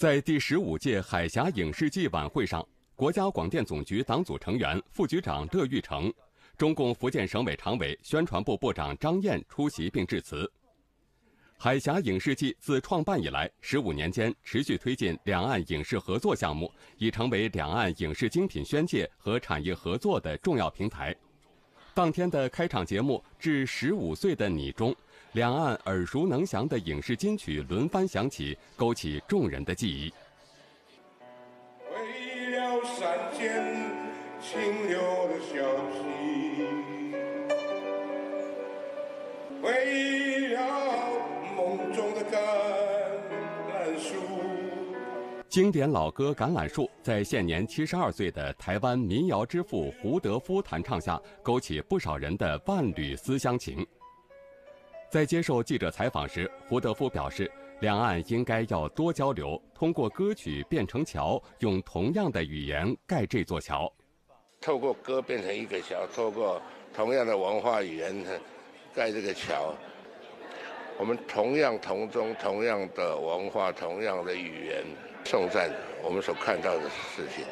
在第十五届海峡影视季晚会上，国家广电总局党组成员、副局长乐玉成，中共福建省委常委、宣传部部长张燕出席并致辞。海峡影视季自创办以来，十五年间持续推进两岸影视合作项目，已成为两岸影视精品宣介和产业合作的重要平台。当天的开场节目《致十五岁的你》中，两岸耳熟能详的影视金曲轮番响起，勾起众人的记忆。为了山间清流的小溪，为了梦中的橄榄树。经典老歌《橄榄树》在现年七十二岁的台湾民谣之父胡德夫弹唱下，勾起不少人的万缕思乡情。在接受记者采访时，胡德夫表示，两岸应该要多交流，通过歌曲变成桥，用同样的语言盖这座桥。透过歌变成一个桥，透过同样的文化语言盖这个桥。我们同样同宗，同样的文化，同样的语言。颂赞我们所看到的事情。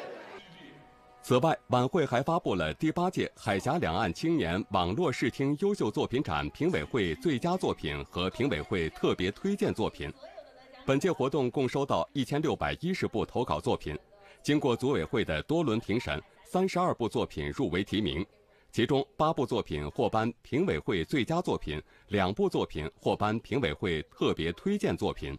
此外，晚会还发布了第八届海峡两岸青年网络视听优秀作品展评委会最佳作品和评委会特别推荐作品。本届活动共收到一千六百一十部投稿作品，经过组委会的多轮评审，三十二部作品入围提名，其中八部作品获颁评委会最佳作品，两部作品获颁评委会特别推荐作品。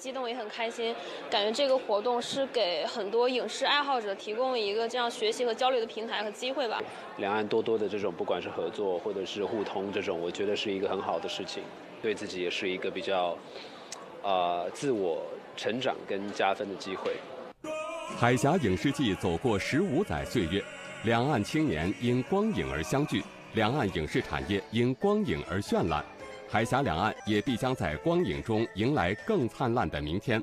激动也很开心，感觉这个活动是给很多影视爱好者提供一个这样学习和交流的平台和机会吧。两岸多多的这种不管是合作或者是互通这种，我觉得是一个很好的事情，对自己也是一个比较，呃，自我成长跟加分的机会。海峡影视季走过十五载岁月，两岸青年因光影而相聚，两岸影视产业因光影而绚烂。海峡两岸也必将在光影中迎来更灿烂的明天，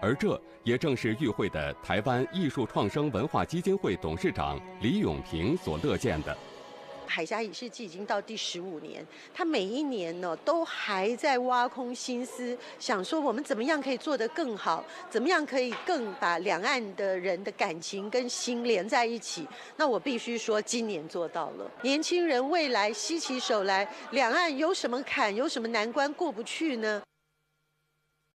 而这也正是与会的台湾艺术创生文化基金会董事长李永平所乐见的。海峡影视季已经到第十五年，他每一年呢都还在挖空心思，想说我们怎么样可以做得更好，怎么样可以更把两岸的人的感情跟心连在一起。那我必须说，今年做到了。年轻人未来吸起手来，两岸有什么坎，有什么难关过不去呢？